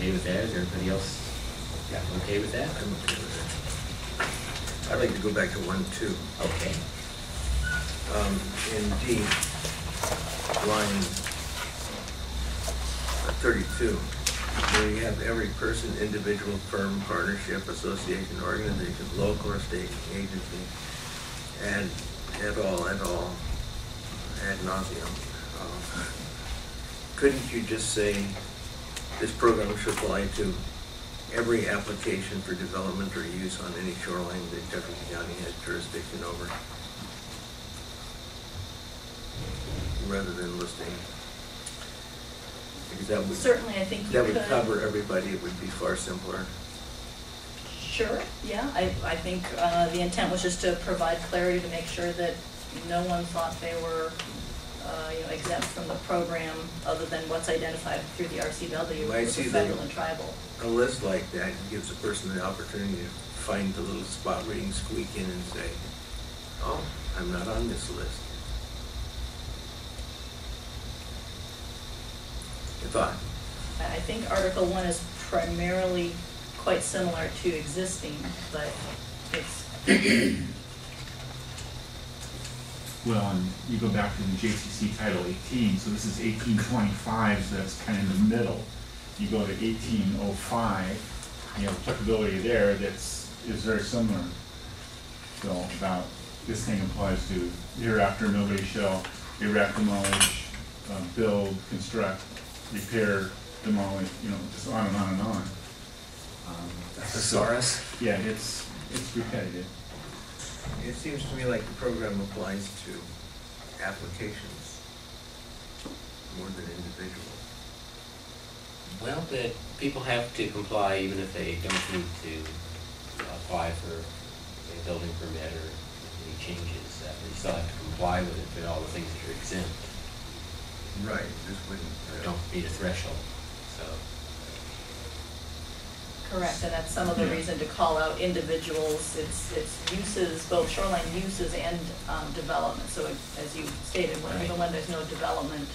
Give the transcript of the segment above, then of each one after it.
with that. Is everybody else okay with that? I'm okay with it. I'd like to go back to one, two. Okay. Um, in D, line thirty-two, where you have every person, individual, firm, partnership, association, organization, local or state agency, and et al., et al., ad nauseum. Uh, Couldn't you just say, this program should apply to every application for development or use on any shoreline that Jefferson County has jurisdiction over? rather than listing. Because that would. Certainly, I think you That would cover everybody, it would be far simpler. Sure, yeah, I, I think, uh, the intent was just to provide clarity to make sure that no one thought they were, uh, you know, exempt from the program other than what's identified through the RCW, I with the see federal and tribal. A list like that gives a person the opportunity to find the little spot where you can squeak in and say, oh, I'm not on this list. Your thought? I I think Article One is primarily quite similar to existing, but it's, Well, and you go back to the JCC Title 18, so this is 1825, so that's kind of in the middle. You go to 1805, you have applicability there that's, is very similar. So about, this thing applies to hereafter, nobody shall erect, demolish, uh, build, construct, repair, demolish, you know, just on and on and on. Um, Thesaurus? Yeah, it's, it's repetitive. It seems to me like the program applies to applications more than individuals. Well, that people have to comply even if they don't need to apply for a building permit or any changes. that They still have to comply with it but all the things that are exempt, Right, this wouldn't. or don't meet a threshold. Correct, and that's some of the reason to call out individuals, it's, it's uses, both shoreline uses and, um, development. So it- as you stated, when, even when there's no development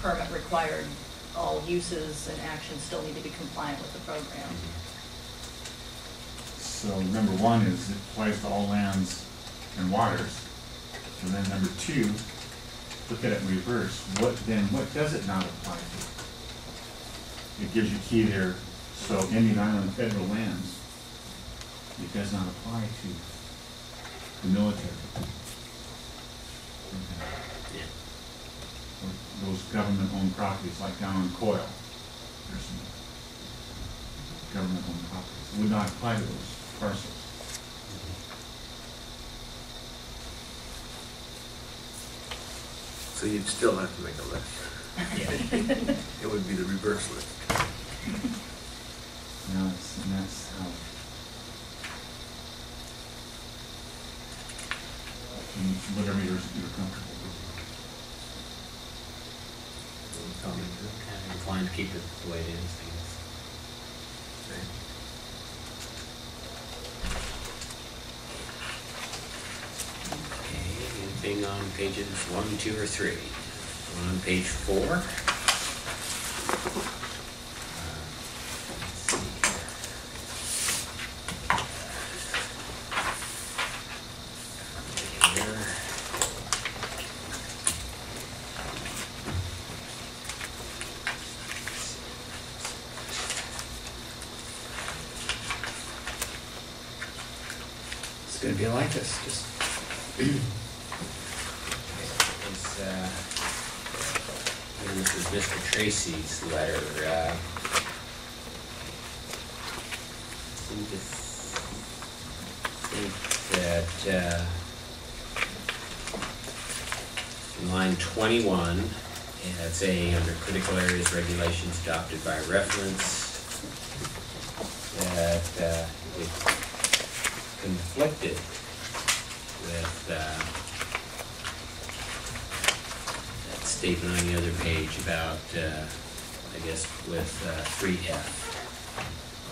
permit required, all uses and actions still need to be compliant with the program. So number one is it applies to all lands and waters. And then number two, look at it in reverse. What then, what does it not apply to? It gives you key there, so Indian Island federal lands, it does not apply to the military. Yeah. Or Those government-owned properties like down on Coyle, there's some government-owned properties, It would not apply to those parcels. So you'd still have to make a list. It would be the reverse list. You know, it's, and that's how. And Whatever you're, you're comfortable with. Comment, Kind of inclined to keep it the way it is, I guess. okay. Okay, anything on pages one, two, or three? On page four? Uh, let's see here. Here. It's gonna be like this, just. It's, uh, this is Mr. Tracy's letter, uh. To think that, uh, in line twenty-one, it's a, under critical areas regulations adopted by reference, that, uh, it conflicted with, uh, that statement on the other page about, uh, I guess with, uh, three F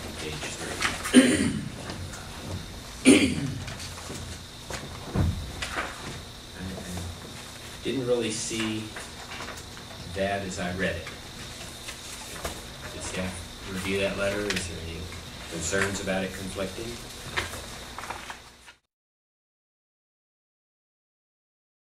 on page three. I didn't really see that as I read it. Did staff review that letter? Is there any concerns about it conflicting?